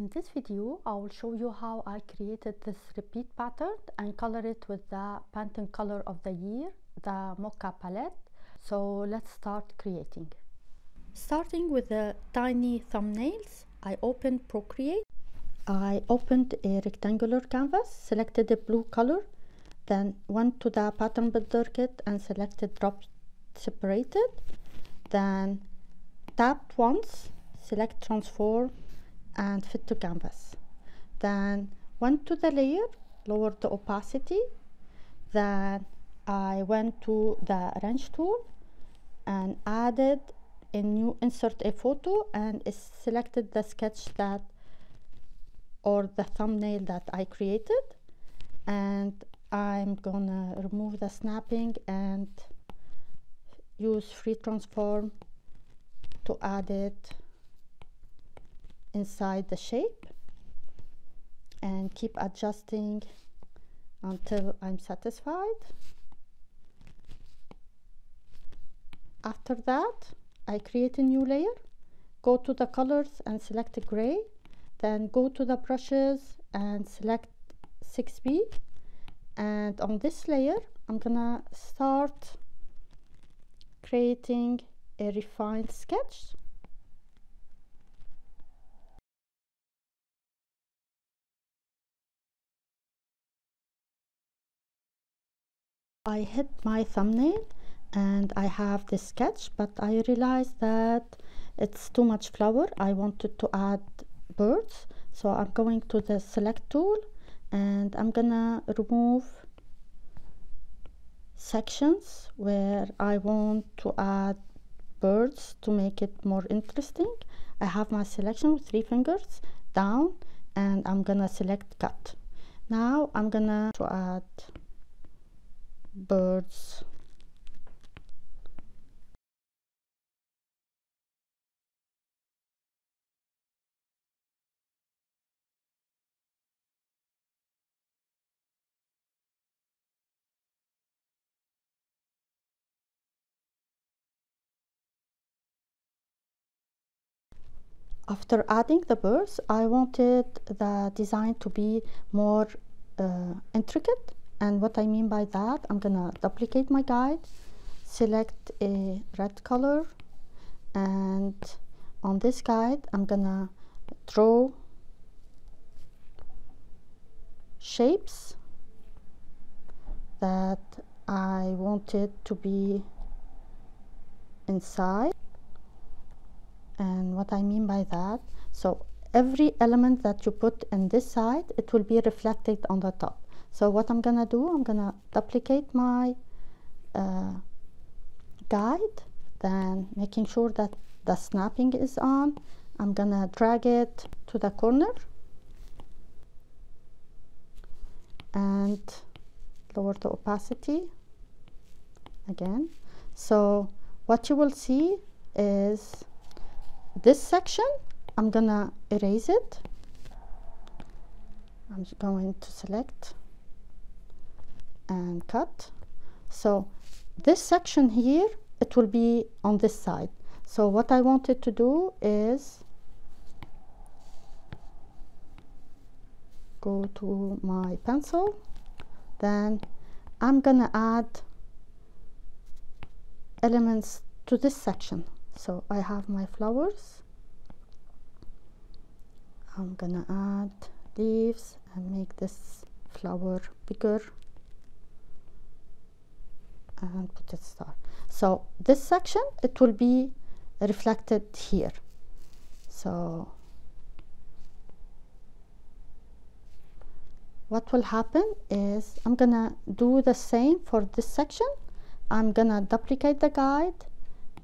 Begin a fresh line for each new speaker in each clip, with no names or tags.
In this video, I will show you how I created this repeat pattern and color it with the Pantone color of the year, the Mocha palette. So let's start creating. Starting with the tiny thumbnails, I opened Procreate. I opened a rectangular canvas, selected the blue color, then went to the pattern builder kit and selected drop separated, then tapped once, select transform and fit to canvas. Then went to the layer, lowered the opacity, then I went to the wrench tool and added a new insert a photo and selected the sketch that or the thumbnail that I created and I'm gonna remove the snapping and use free transform to add it inside the shape and keep adjusting until I'm satisfied. After that, I create a new layer, go to the colors and select gray, then go to the brushes and select 6B and on this layer I'm gonna start creating a refined sketch I hit my thumbnail and I have this sketch but I realized that it's too much flower I wanted to add birds so I'm going to the select tool and I'm gonna remove sections where I want to add birds to make it more interesting. I have my selection with three fingers down and I'm gonna select cut. Now I'm gonna to add birds. After adding the birds I wanted the design to be more uh, intricate and what I mean by that I'm gonna duplicate my guide select a red color and on this guide I'm gonna draw shapes that I wanted to be inside. And what I mean by that so every element that you put in this side it will be reflected on the top so what I'm gonna do I'm gonna duplicate my uh, guide then making sure that the snapping is on. I'm gonna drag it to the corner. And lower the opacity again. So what you will see is this section I'm gonna erase it. I'm going to select and cut. So this section here it will be on this side. So what I wanted to do is go to my pencil. Then I'm gonna add elements to this section. So I have my flowers. I'm gonna add leaves and make this flower bigger and put a star. So this section it will be reflected here. So what will happen is I'm gonna do the same for this section. I'm gonna duplicate the guide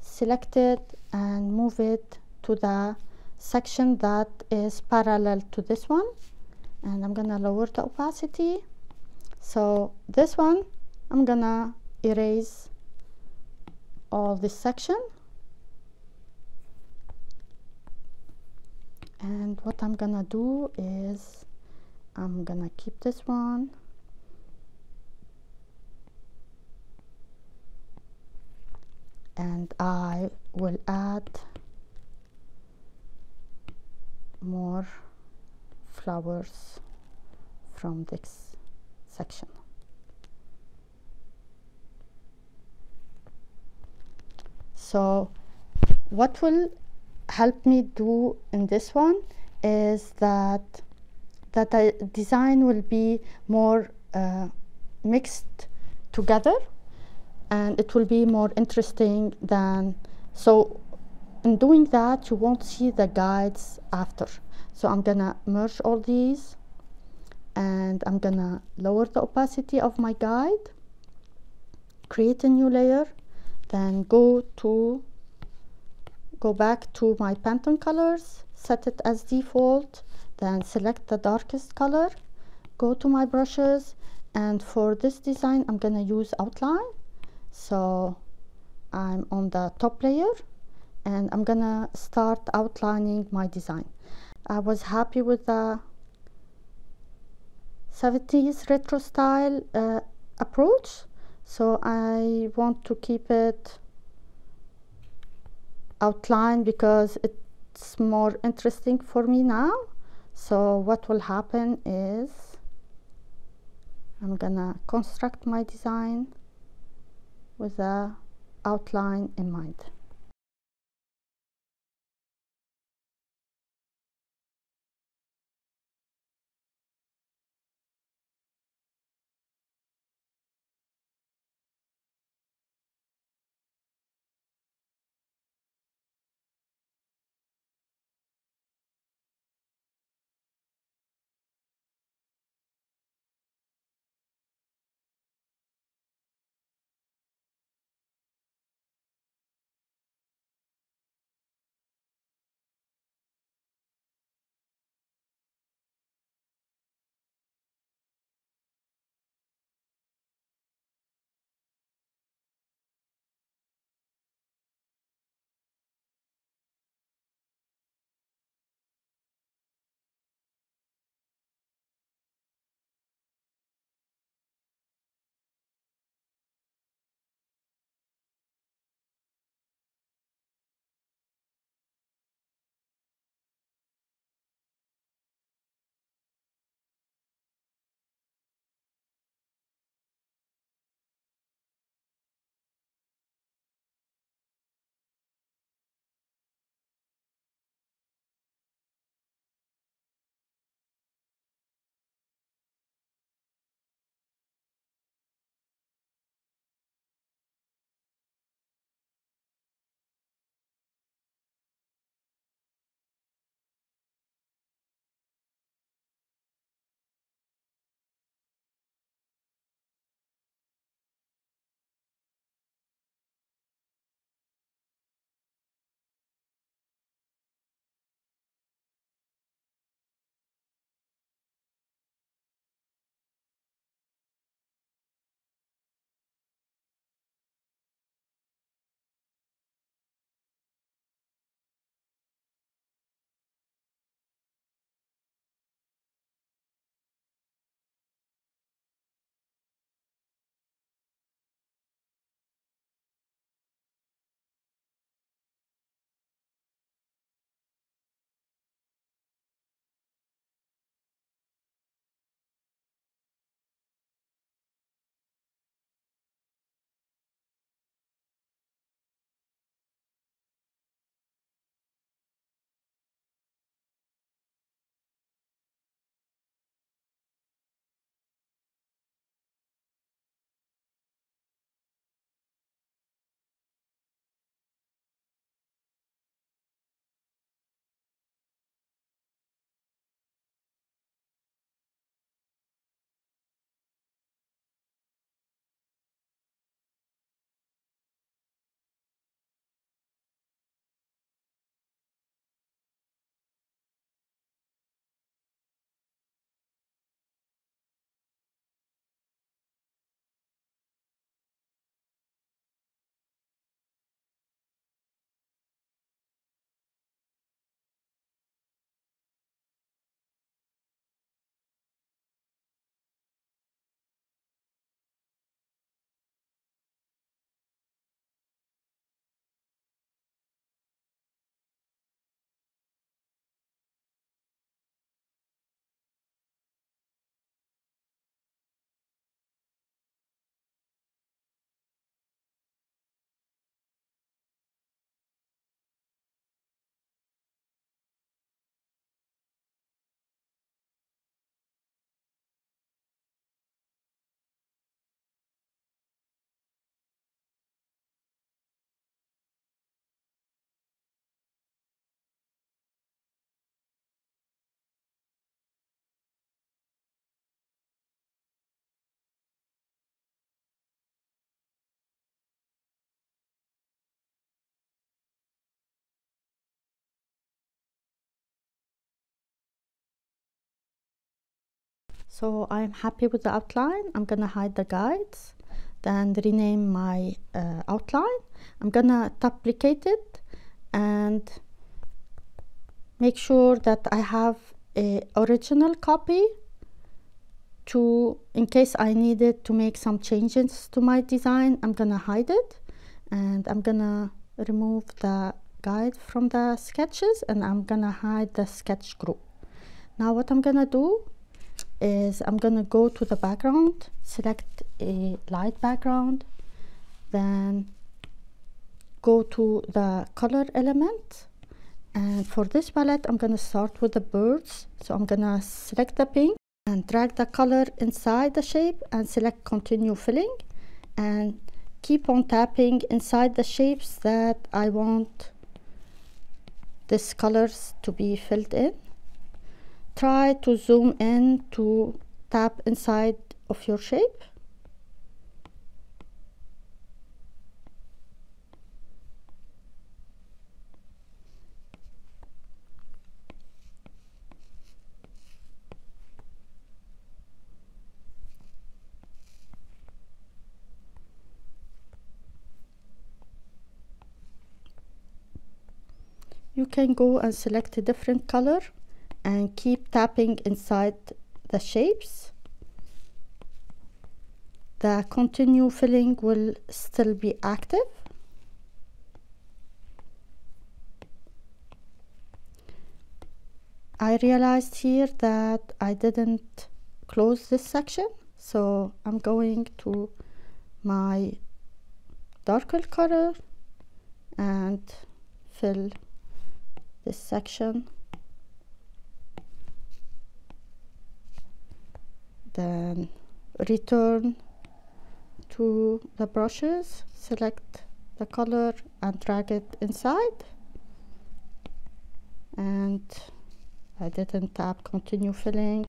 select it and move it to the section that is parallel to this one. And I'm gonna lower the opacity. So this one I'm gonna erase all this section. And what I'm gonna do is I'm gonna keep this one. And I will add more flowers from this section so what will help me do in this one is that that the design will be more uh, mixed together and it will be more interesting than so in doing that you won't see the guides after. So I'm gonna merge all these and I'm gonna lower the opacity of my guide create a new layer then go to go back to my Pantone colors set it as default then select the darkest color go to my brushes and for this design I'm gonna use outline. So I'm on the top layer and I'm gonna start outlining my design. I was happy with the 70s retro style uh, approach so I want to keep it outline because it's more interesting for me now. So what will happen is I'm gonna construct my design with a outline in mind so I'm happy with the outline. I'm gonna hide the guides then rename my uh, outline. I'm gonna duplicate it and make sure that I have a original copy to in case I needed to make some changes to my design I'm gonna hide it. And I'm gonna remove the guide from the sketches and I'm gonna hide the sketch group. Now what I'm gonna do is I'm gonna go to the background select a light background then go to the color element. And for this palette I'm gonna start with the birds. So I'm gonna select the pink and drag the color inside the shape and select continue filling. And keep on tapping inside the shapes that I want these colors to be filled in try to zoom in to tap inside of your shape. You can go and select a different color and keep tapping inside the shapes. The continue filling will still be active. I realized here that I didn't close this section so I'm going to my darker color and fill this section then um, return to the brushes select the color and drag it inside. And I didn't tap continue filling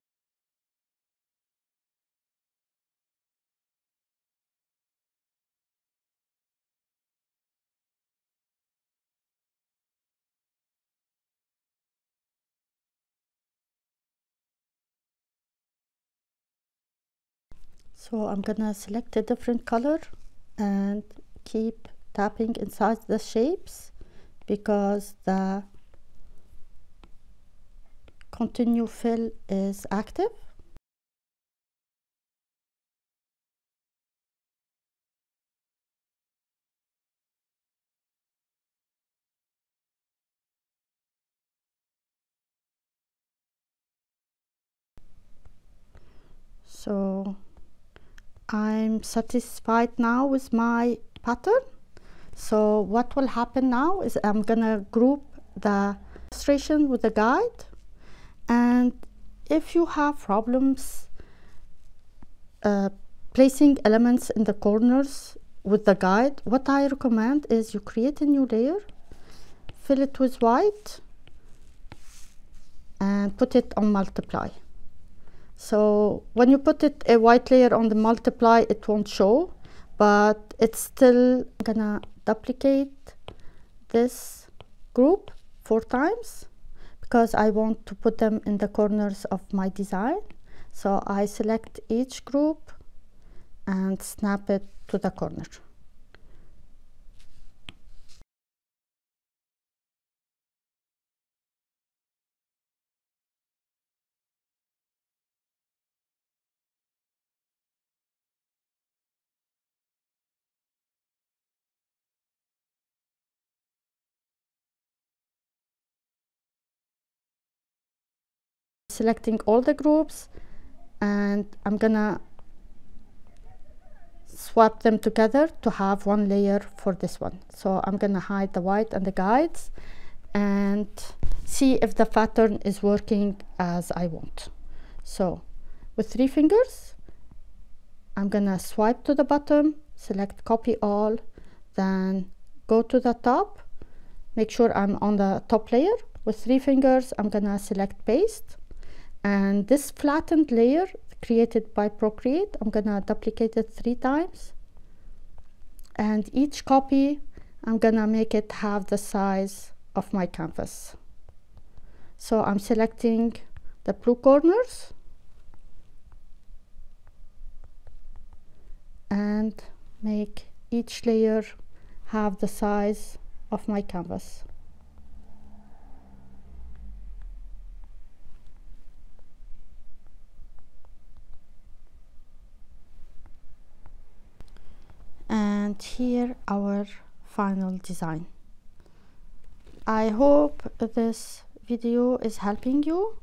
so I'm gonna select a different color and keep tapping inside the shapes because the continue fill is active. So I'm satisfied now with my pattern. So what will happen now is I'm gonna group the illustration with the guide. And if you have problems uh, placing elements in the corners with the guide what I recommend is you create a new layer fill it with white and put it on multiply so when you put it a white layer on the multiply it won't show but it's still gonna duplicate this group four times because I want to put them in the corners of my design. So I select each group and snap it to the corner selecting all the groups and I'm gonna swap them together to have one layer for this one. So I'm gonna hide the white and the guides and see if the pattern is working as I want. So with three fingers I'm gonna swipe to the bottom select copy all then go to the top. Make sure I'm on the top layer. With three fingers I'm gonna select paste and this flattened layer created by Procreate I'm gonna duplicate it three times. And each copy I'm gonna make it half the size of my canvas. So I'm selecting the blue corners. And make each layer half the size of my canvas. And here our final design I hope this video is helping you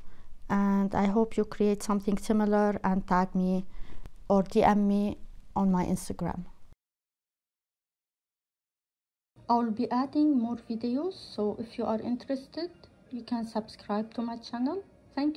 and I hope you create something similar and tag me or DM me on my Instagram. I will be adding more videos so if you are interested you can subscribe to my channel. Thank you.